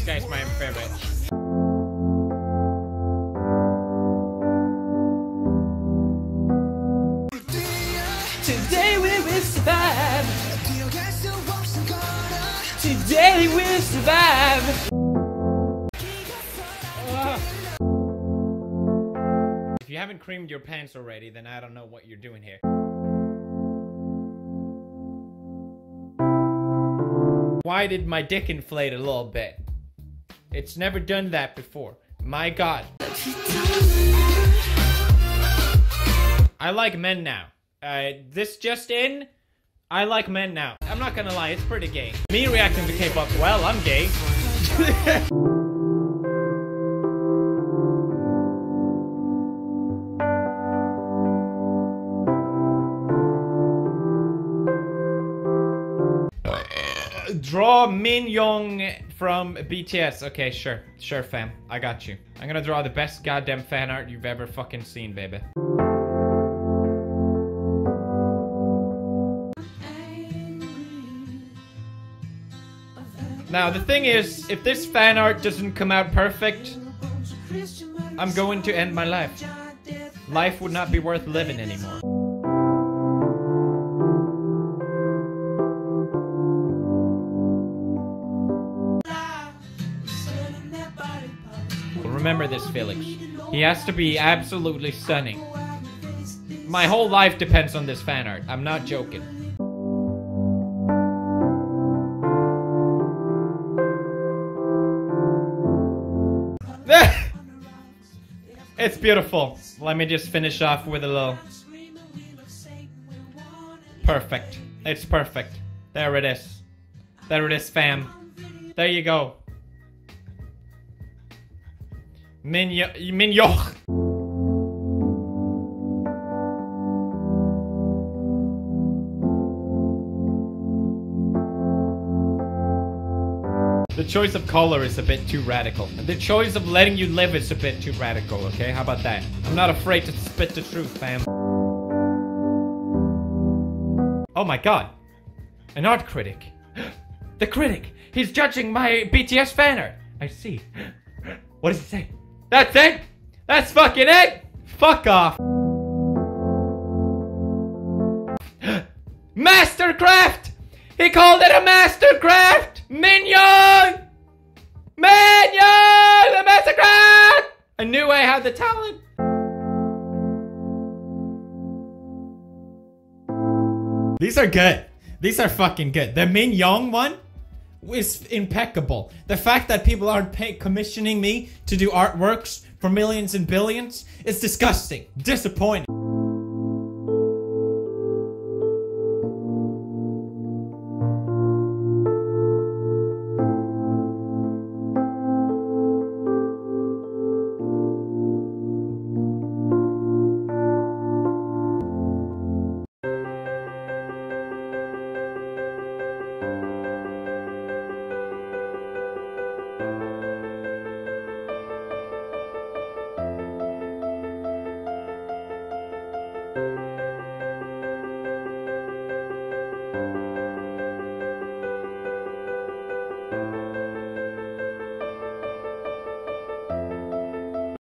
This guy's my favorite. Today we will survive. Today we will survive. If you haven't creamed your pants already, then I don't know what you're doing here. Why did my dick inflate a little bit? It's never done that before. My god. I like men now. Uh, this just in, I like men now. I'm not gonna lie, it's pretty gay. Me reacting to K-pop, well, I'm gay. draw Min Yoongi from BTS. Okay, sure. Sure, fam. I got you. I'm gonna draw the best goddamn fan art you've ever fucking seen, baby. Now, the thing is, if this fan art doesn't come out perfect, I'm going to end my life. Life would not be worth living anymore. Remember this, Felix. He has to be absolutely stunning. My whole life depends on this fan art. I'm not joking. it's beautiful. Let me just finish off with a little... Perfect. It's perfect. There it is. There it is, fam. There you go. Minjo... Minjoch! The choice of color is a bit too radical. The choice of letting you live is a bit too radical, okay? How about that? I'm not afraid to spit the truth, fam. Oh my god. An art critic. The critic! He's judging my BTS fan art! I see. What does it say? That's it! That's fucking it! Fuck off! Mastercraft! He called it a mastercraft! Minion! Minion! The mastercraft! I knew I had the talent. These are good. These are fucking good. The Min one is impeccable. The fact that people aren't pay- commissioning me to do artworks for millions and billions is disgusting. Disappointing.